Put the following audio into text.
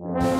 Bye.